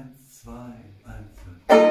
Eins, zwei, eins.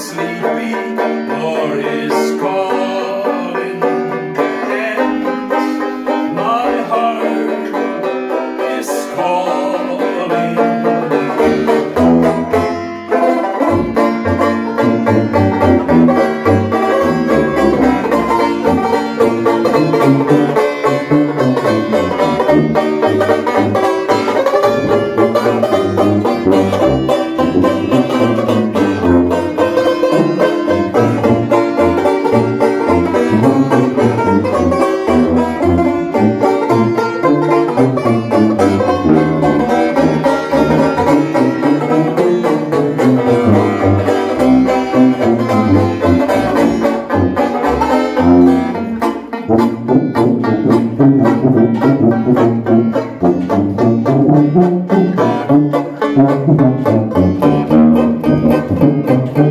Christmas. Thank you.